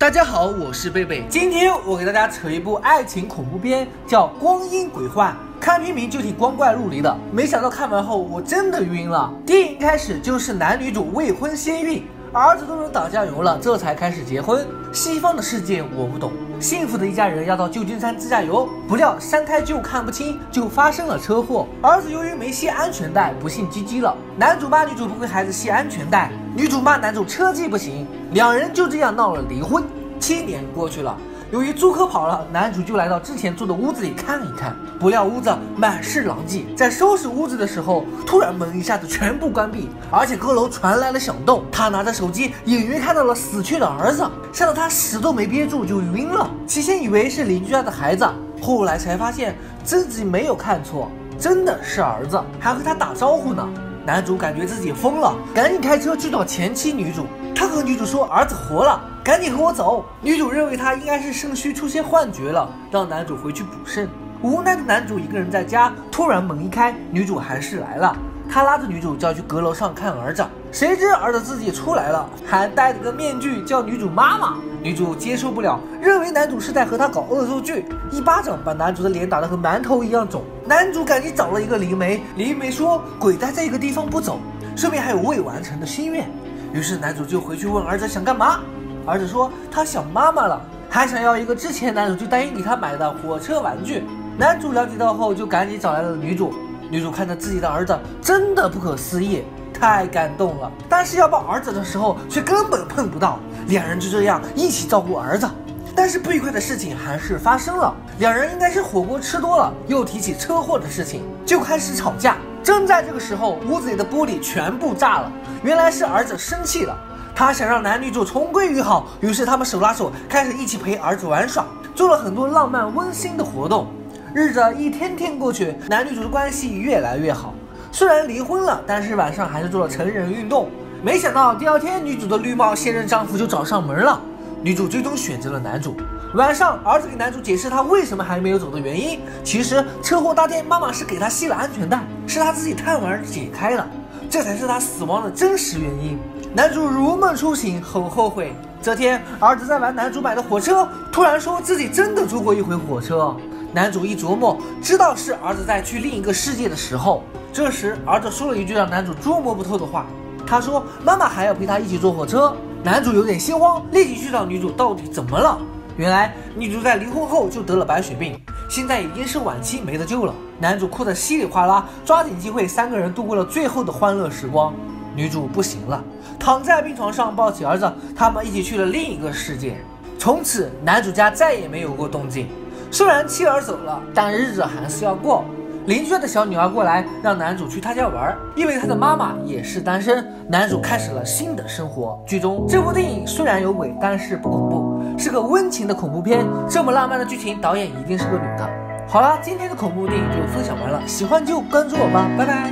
大家好，我是贝贝。今天我给大家扯一部爱情恐怖片，叫《光阴鬼幻》。看片名就挺光怪陆离的，没想到看完后我真的晕了。电影开始就是男女主未婚先孕，儿子都能打酱油了，这才开始结婚。西方的世界我不懂。幸福的一家人要到旧金山自驾游，不料三胎就看不清，就发生了车祸。儿子由于没系安全带，不幸击机了。男主骂女主不给孩子系安全带，女主骂男主车技不行，两人就这样闹了离婚。七年过去了。由于租客跑了，男主就来到之前住的屋子里看一看。不料屋子满是狼藉，在收拾屋子的时候，突然门一下子全部关闭，而且阁楼传来了响动。他拿着手机，隐约看到了死去的儿子，吓得他屎都没憋住就晕了。起先以为是邻居家的孩子，后来才发现自己没有看错，真的是儿子，还和他打招呼呢。男主感觉自己疯了，赶紧开车去找前妻女主。他和女主说儿子活了。赶紧和我走！女主认为他应该是肾虚出现幻觉了，让男主回去补肾。无奈的男主一个人在家，突然门一开，女主还是来了。他拉着女主就要去阁楼上看儿子，谁知儿子自己出来了，还戴着个面具叫女主妈妈。女主接受不了，认为男主是在和她搞恶作剧，一巴掌把男主的脸打得和馒头一样肿。男主赶紧找了一个灵媒，灵媒说鬼待在一个地方不走，说明还有未完成的心愿。于是男主就回去问儿子想干嘛。儿子说他想妈妈了，还想要一个之前男主就答应给他买的火车玩具。男主了解到后，就赶紧找来了女主。女主看着自己的儿子，真的不可思议，太感动了。但是要抱儿子的时候，却根本碰不到。两人就这样一起照顾儿子。但是不愉快的事情还是发生了，两人应该是火锅吃多了，又提起车祸的事情，就开始吵架。正在这个时候，屋子里的玻璃全部炸了，原来是儿子生气了。他想让男女主重归于好，于是他们手拉手开始一起陪儿子玩耍，做了很多浪漫温馨的活动。日子一天天过去，男女主的关系越来越好。虽然离婚了，但是晚上还是做了成人运动。没想到第二天，女主的绿帽现任丈夫就找上门了。女主最终选择了男主。晚上，儿子给男主解释他为什么还没有走的原因。其实车祸当天，妈妈是给他系了安全带，是他自己贪玩解开了，这才是他死亡的真实原因。男主如梦初醒，很后悔。这天，儿子在玩男主买的火车，突然说自己真的坐过一回火车。男主一琢磨，知道是儿子在去另一个世界的时候。这时，儿子说了一句让男主捉摸不透的话，他说：“妈妈还要陪他一起坐火车。”男主有点心慌，立即去找女主，到底怎么了？原来，女主在离婚后就得了白血病，现在已经是晚期，没得救了。男主哭得稀里哗啦，抓紧机会，三个人度过了最后的欢乐时光。女主不行了，躺在病床上抱起儿子，他们一起去了另一个世界。从此，男主家再也没有过动静。虽然妻儿走了，但日子还是要过。邻居的小女儿过来，让男主去她家玩，因为他的妈妈也是单身。男主开始了新的生活。剧中这部电影虽然有鬼，但是不恐怖，是个温情的恐怖片。这么浪漫的剧情，导演一定是个女的。好了，今天的恐怖电影就分享完了，喜欢就关注我吧，拜拜。